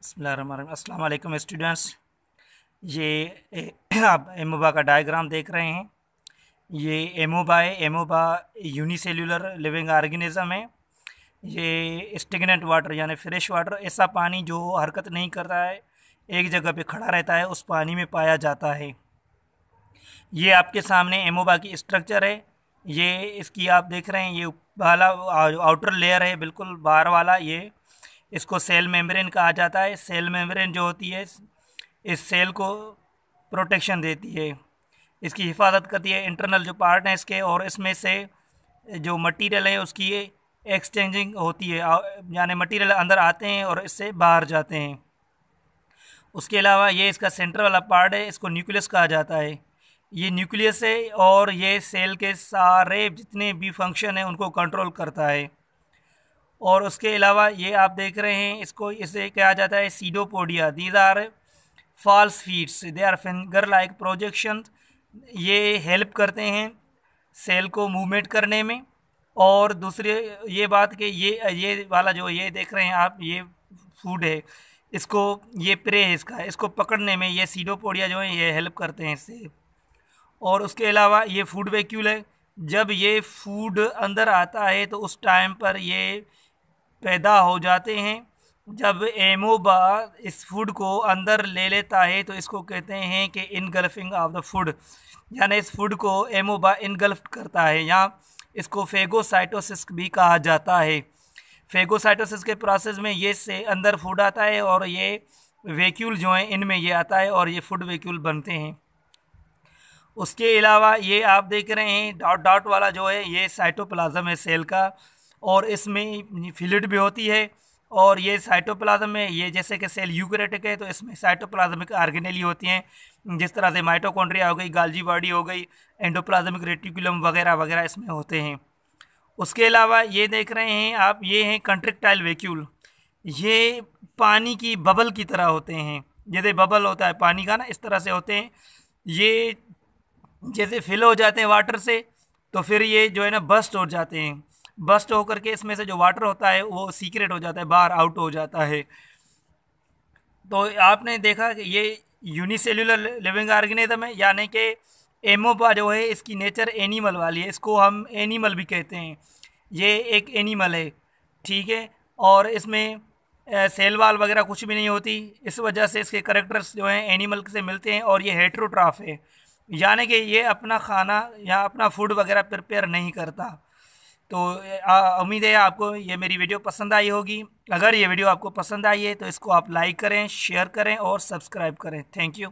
अस्सलाम वालेकुम स्टूडेंट्स। ये आप एमोबा का डायग्राम देख रहे हैं। ये एमोबा है। एमोबा यूनिसेल्यूलर लिविंग ऑर्गेनिज्म है। ये स्टिगनेंट वाटर यानी फ्रेश वाटर ऐसा पानी जो हरकत नहीं कर रहा है, एक जगह पे खड़ा रहता है, उस पानी में पाया जाता है। ये आपके सामने एमोबा की स्ट्रक्चर है। ये, इसकी आप देख रहे हैं, ये वाला आउटर लेयर है, बिल्कुल बाहर वाला, ये इसको सेल मेम्ब्रेन कहा जाता है। सेल मेम्ब्रेन जो होती है, इस सेल को प्रोटेक्शन देती है। इसकी हिफाजत करती है इंटरनल जो पार्ट हैं इसके, और इसमें से जो मटेरियल है उसकी एक्सचेंजिंग होती है। यानी मटेरियल अंदर आते हैं और इससे बाहर जाते हैं। उसके अलावा ये इसका सेंटर वाला पार्ट है, इसको न्यूक्लियस कहा जाता है। ये न्यूक्लियस है और ये सेल के सारे जितने भी फ़ंक्शन हैं उनको कंट्रोल करता है। और उसके अलावा ये आप देख रहे हैं, इसको इसे कहा जाता है pseudopodia these are false feet they are finger like projection ये हेल्प करते हैं सेल को मूवमेंट करने में. और दूसरे, ये बात कि ये ये वाला जो ये देख रहे हैं आप, ये फ़ूड है, इसको, ये प्रे है इसका, इसको पकड़ने में ये सीडोपोडिया जो है, ये हेल्प करते हैं इससे. और उसके अलावा ये फ़ूड वैक्यूल है. जब ये फ़ूड अंदर आता है तो उस टाइम पर ये पैदा हो जाते हैं। जब एमोबा इस फ़ूड को अंदर ले लेता है तो इसको कहते हैं कि इनगल्फिंग ऑफ़ द फ़ूड यानी इस फ़ूड को एमोबा इनगल्फ करता है, या इसको फेगोसाइटोसिस भी कहा जाता है। फेगोसाइटोसिस के प्रोसेस में ये से अंदर फ़ूड आता है, और ये वैक्यूल जो हैं, इनमें ये आता है, और ये फ़ूड वैक्यूल बनते हैं। उसके अलावा ये आप देख रहे हैं डॉट डॉट वाला जो है, ये साइटोप्लाज्म है सेल का। और इसमें फिलिड भी होती है और ये साइटोप्लाज्म में, ये जैसे कि सेल यूक्रेटिक है तो इसमें साइटोप्लाज्मिक आर्गेनेली होती हैं। जिस तरह से माइटोकॉन्ड्रिया हो गई गालजी बॉडी हो गई एंडोप्लाज्मिक रेटिकुलम वगैरह वगैरह इसमें होते हैं। उसके अलावा ये देख रहे हैं आप, ये हैं कंट्रिक्टाइल वेक्यूल ये पानी की बबल की तरह होते हैं। जैसे बबल होता है, पानी का ना, इस तरह से होते हैं। ये जैसे फिल हो जाते हैं वाटर से तो फिर ये जो है ना बस्ट हो जाते हैं। बस्ट होकर के इसमें से जो वाटर होता है, वो सीक्रेट हो जाता है, बाहर आउट हो जाता है। तो आपने देखा कि ये यूनिसेल्यूलर लिविंग ऑर्गेनिज्म है, यानी कि एमोपा जो है, इसकी नेचर एनिमल वाली है। इसको हम एनिमल भी कहते हैं। ये एक एनिमल है, ठीक है? और इसमें सेल वाल वगैरह कुछ भी नहीं होती। इस वजह से इसके करेक्टर्स जो हैं एनिमल से मिलते हैं और ये हेट्रोट्राफ है। यानी कि ये अपना खाना या अपना फ़ूड वगैरह प्रिपेयर नहीं करता। तो उम्मीद है आपको ये मेरी वीडियो पसंद आई होगी। अगर ये वीडियो आपको पसंद आई है तो इसको आप लाइक करें शेयर करें और सब्सक्राइब करें। Thank you